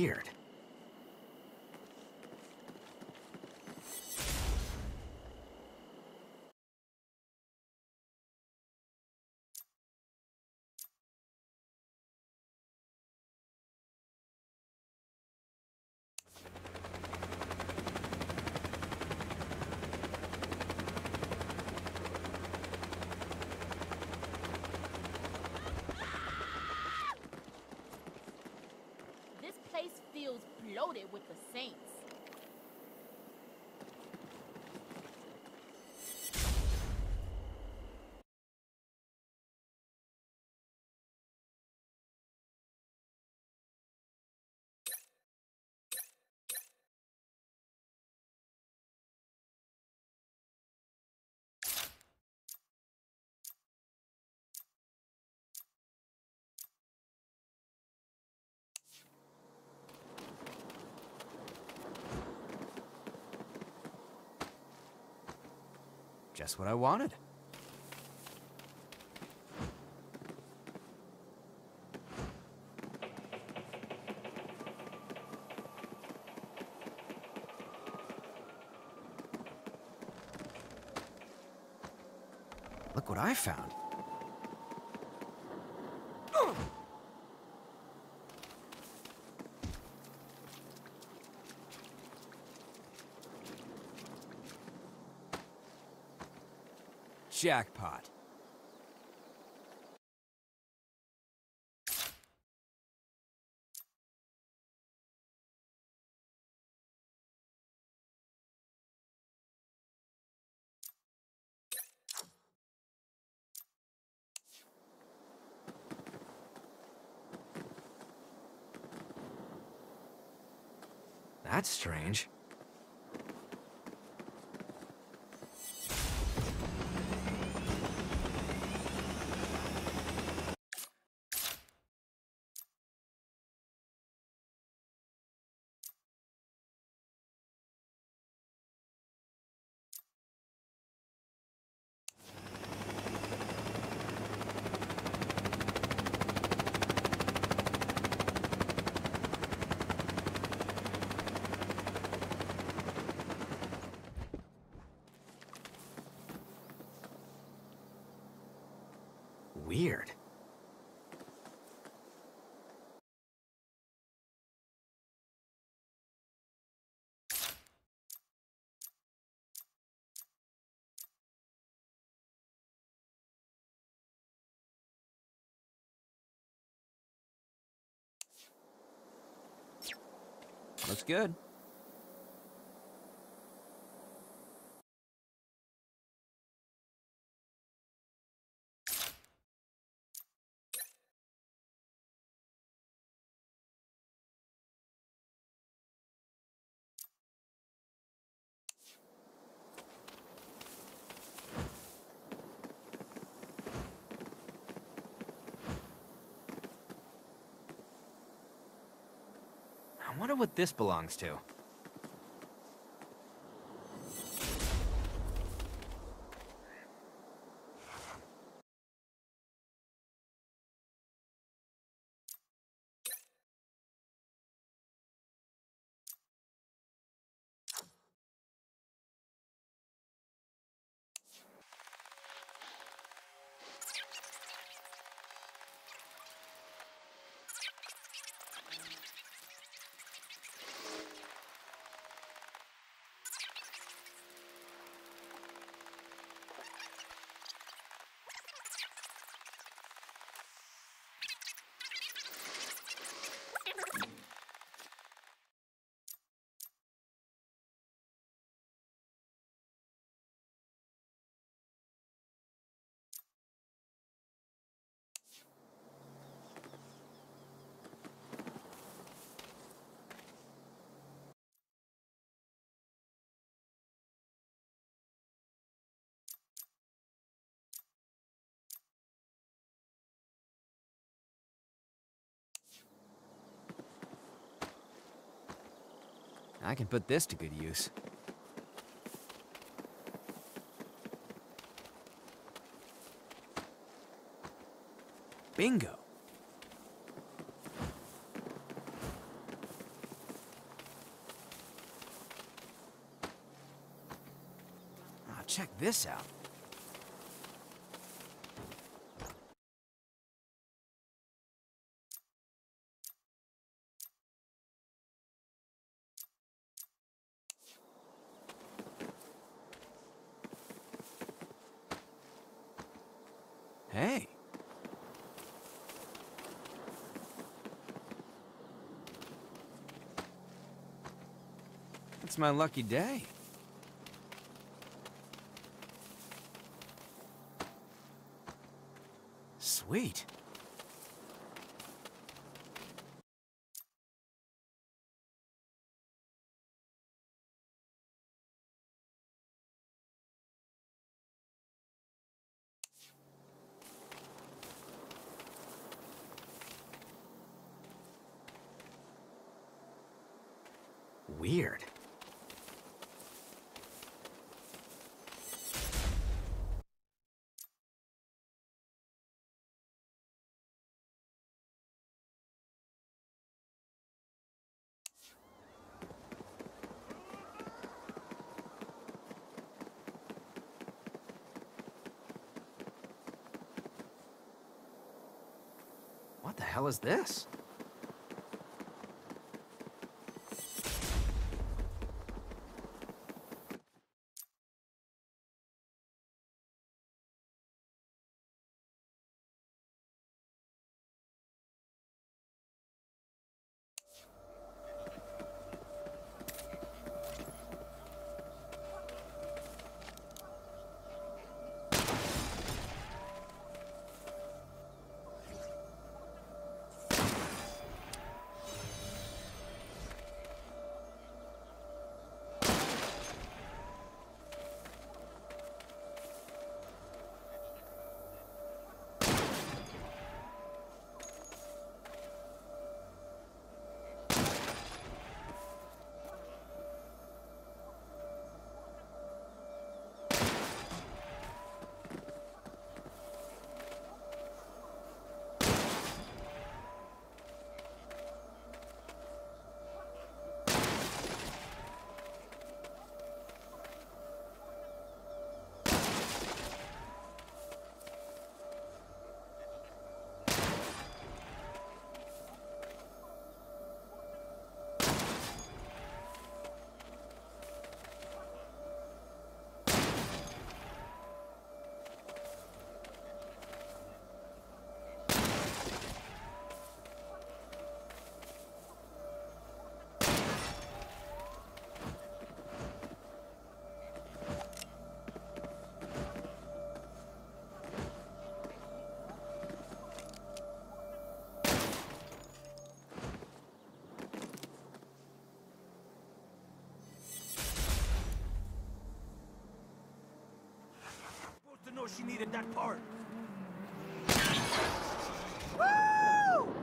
Weird. Just what I wanted. Look what I found. Jackpot. That's strange. Weird. Looks good. Wonder what this belongs to. I can put this to good use. Bingo! Now check this out. Hey. It's my lucky day. Sweet. Weird. What the hell is this? know she needed that part. Woo!